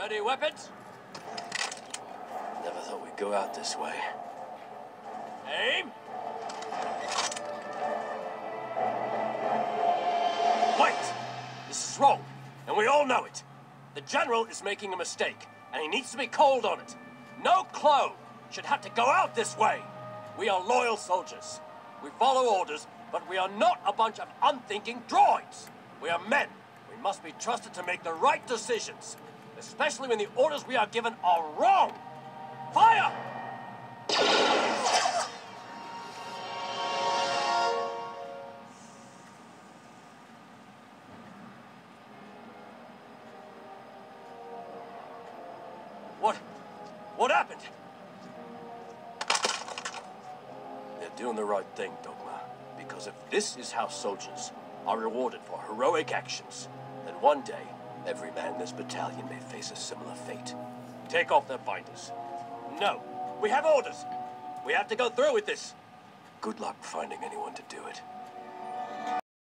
Ready weapons? Never thought we'd go out this way. Aim! Wait! This is wrong, and we all know it. The General is making a mistake, and he needs to be called on it. No clone should have to go out this way. We are loyal soldiers. We follow orders, but we are not a bunch of unthinking droids. We are men. We must be trusted to make the right decisions, especially when the orders we are given are wrong. Fire! What? What happened? They're doing the right thing, Dogma. Because if this is how soldiers are rewarded for heroic actions, then one day, every man in this battalion may face a similar fate. Take off their binders. No, we have orders. We have to go through with this. Good luck finding anyone to do it.